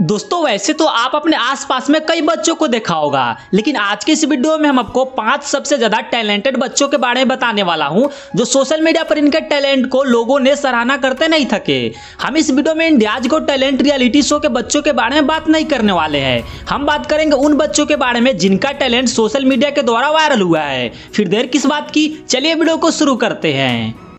दोस्तों, वैसे तो आप अपने आसपास में कई बच्चों को देखा होगा, लेकिन आज के इस वीडियो में हम आपको पाँच सबसे ज़्यादा टैलेंटेड बच्चों के बारे में बताने वाला हूँ, जो सोशल मीडिया पर इनके टैलेंट को लोगों ने सराहना करते नहीं थके। हम इस वीडियो में इंडियाज को टैलेंट रियलिटी शो के बच्चों के बारे में बात नहीं करने वाले हैं। हम बात करेंगे उन बच्चों के बारे में जिनका टैलेंट सोशल मीडिया के द्वारा वायरल हुआ है। फिर देर किस बात की? चलिए वीडियो को शुरू करते हैं।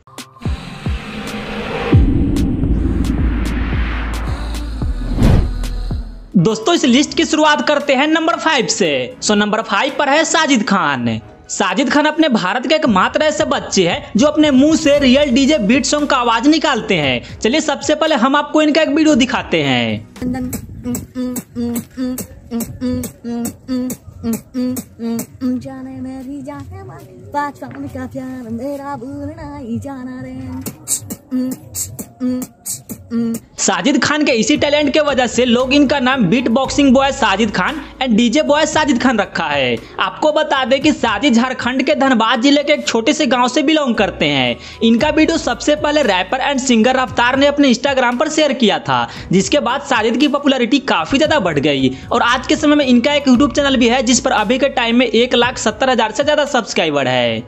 दोस्तों, इस लिस्ट की शुरुआत करते हैं नंबर फाइव से। सो, नंबर फाइव पर है साजिद खान। साजिद खान अपने भारत के एक मात्र ऐसे बच्चे हैं, जो अपने मुँह से रियल डीजे बीट सॉन्ग का आवाज़ निकालते हैं। चलिए, सबसे पहले हम आपको इनका एक वीडियो दिखाते हैं। जाने मेरी जाने साजिद खान के इसी टैलेंट के वजह से लोग इनका नाम beat boxing boy Sajid Khan and DJ boy Sajid Khan रखा है। आपको बता दें कि साजिद झारखंड के धनबाद ज़िले के एक छोटे से गाँव से बिलोंग करते हैं। इनका वीडियो सबसे पहले रैपर एंड सिंगर रफ्तार ने अपने इंस्टाग्राम पर शेयर किया था, जिसके बाद साजिद की पॉपुलरिटी काफ़ी ज़्यादा बढ़ गई। और आज के समय में इनका एक यूट्यूब चैनल भी है, जिस पर अभी के टाइम में एक लाख सत्तर हज़ार से ज़्यादा सब्सक्राइबर है।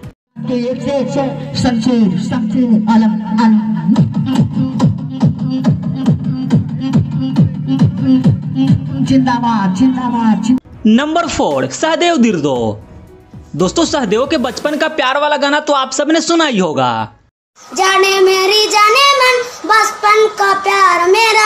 जिंदाबाद जिंदाबाद नंबर फोर सहदेव दिर्दो दोस्तों सहदेव के बचपन का प्यार वाला गाना तो आप सबने सुना ही होगा। जाने मेरी जाने मन बचपन का प्यार मेरा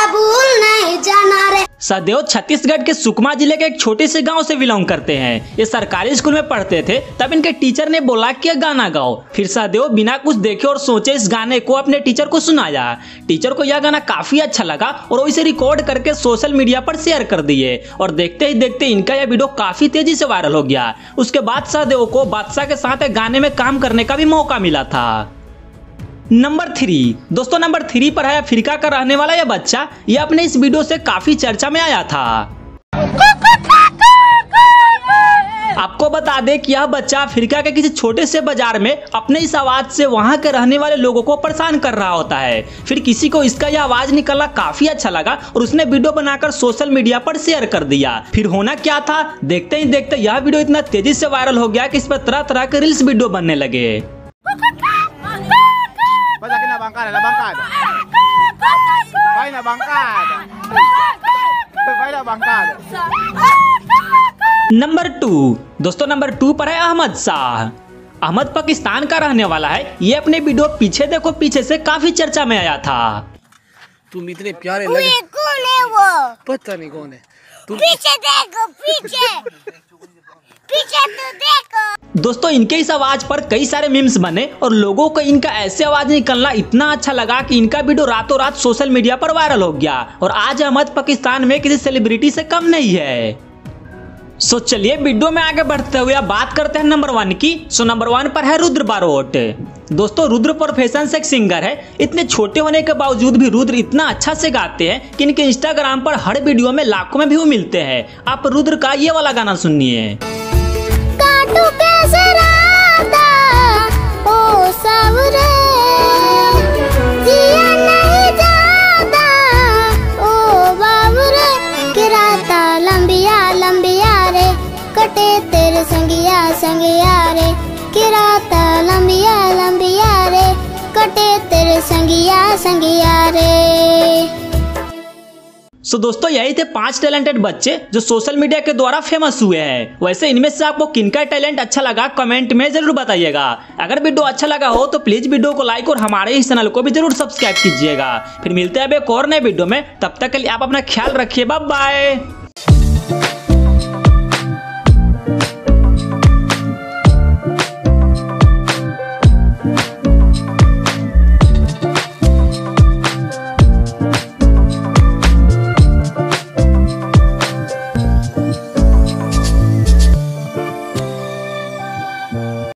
सहदेव छत्तीसगढ़ के सुकमा ज़िले के एक छोटे से गाँव से बिलोंग करते हैं। ये सरकारी स्कूल में पढ़ते थे, तब इनके टीचर ने बोला कि गाना गाओ। फिर सहदेव बिना कुछ देखे और सोचे इस गाने को अपने टीचर को सुनाया। टीचर को यह गाना काफ़ी अच्छा लगा और इसे रिकॉर्ड करके सोशल मीडिया पर शेयर कर दिए। और देखते ही देखते इनका यह वीडियो काफ़ी तेज़ी से वायरल हो गया। उसके बाद सहदेव को बादशाह के साथ गाने में काम करने का भी मौका मिला था। Number three. दोस्तों, नंबर थ्री पर है अफ्रीका का रहने वाला यह बच्चा। यह अपने इस वीडियो से काफ़ी चर्चा में आया था। आपको बता दें कि यह बच्चा अफ्रीका के किसी छोटे से बाज़ार में अपने इस आवाज़ से वहाँ के रहने वाले लोगों को परेशान कर रहा होता है। फिर किसी को इसका यह आवाज़ निकलना काफ़ी अच्छा लगा और उसने वीडियो बनाकर सोशल मीडिया पर शेयर कर दिया। फिर होना क्या था? देखते ही देखते यह वीडियो इतना तेज़ी से वायरल हो गया कि इस पर तरह तरह के रील्स वीडियो बनने लगे। Vai aqui na bancada, na bancada. Vai na bancada. Vai na bancada. Number two दोस्तों नंबर टू पर है अहमद शाह अहमद पाकिस्तान का रहने वाला है। ये अपने वीडियो पीछे देखो पीछे से काफ़ी चर्चा में आया था। तुम इतने प्यारे लगे। कौन है वो? पता नहीं कौन है। तुम पीछे देखो पीछे। पीछे देखो। दोस्तों, इनके इस आवाज़ पर कई सारे मीम्स बने और लोगों को इनका ऐसे आवाज़ निकलना इतना अच्छा लगा कि इनका वीडियो रातों रात सोशल मीडिया पर वायरल हो गया और आज अहमद पाकिस्तान में किसी सेलिब्रिटी से कम नहीं है। सो चलिए वीडियो में आगे बढ़ते हुए बात करते हैं नंबर वन की। सो नंबर वन पर है रुद्र बारोट। दोस्तों, रुद्र प्रोफेशन से एक सिंगर है। इतने छोटे होने के बावजूद भी रुद्र इतना अच्छा से गाते हैं कि इनके इंस्टाग्राम पर हर वीडियो में लाखों में व्यू मिलते हैं। आप रुद्र का ये वाला गाना सुनिए। लंबिया लंबिया रे। कटे तेरे संगिया संगिया रे। कि सो दोस्तों, यही थे पाँच टैलेंटेड बच्चे जो सोशल मीडिया के द्वारा फ़ेमस हुए हैं। वैसे इनमें से आपको किनका टैलेंट अच्छा लगा कमेंट में ज़रूर बताइएगा। अगर वीडियो अच्छा लगा हो तो प्लीज़ वीडियो को लाइक और हमारे ही चैनल को भी ज़रूर सब्सक्राइब कीजिएगा। फिर मिलते हैं अब एक और नए वीडियो में। तब तक के लिए आप अपना ख्याल रखिए। Bye bye